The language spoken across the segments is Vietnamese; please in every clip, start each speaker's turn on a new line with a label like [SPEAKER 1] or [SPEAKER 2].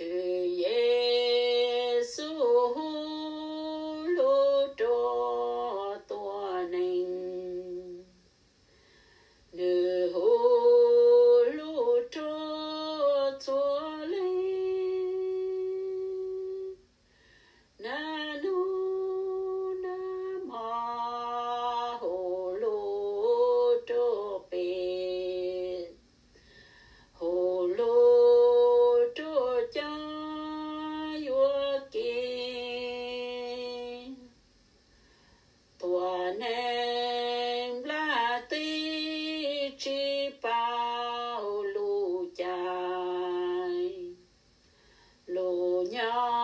[SPEAKER 1] Okay. Yeah.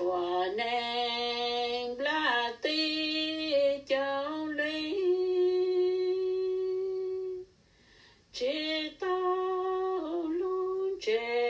[SPEAKER 1] chùa nàng la ti cháu lý. Chế tao luôn chế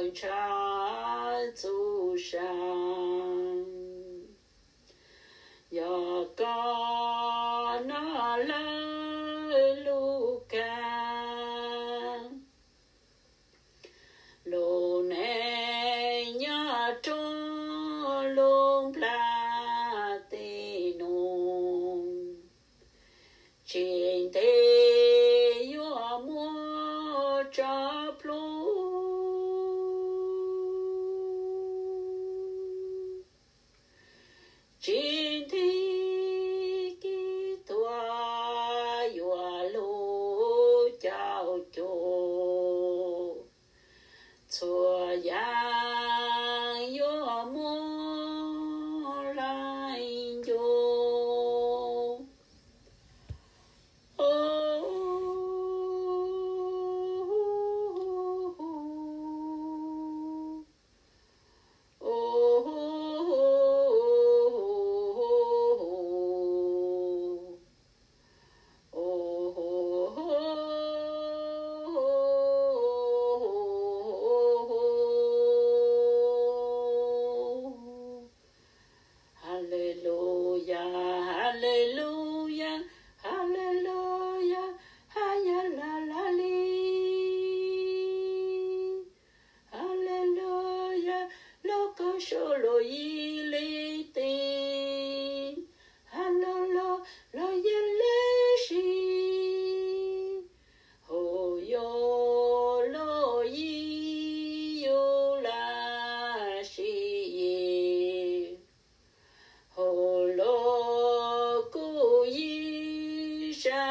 [SPEAKER 1] 百差诸上，若干那来路干，路内 nhà trốn luôn platino, trên thế sho lo yi li ti ha lo lo lo ye le shi ho yo lo yi la shi ye ho lo ku yi sha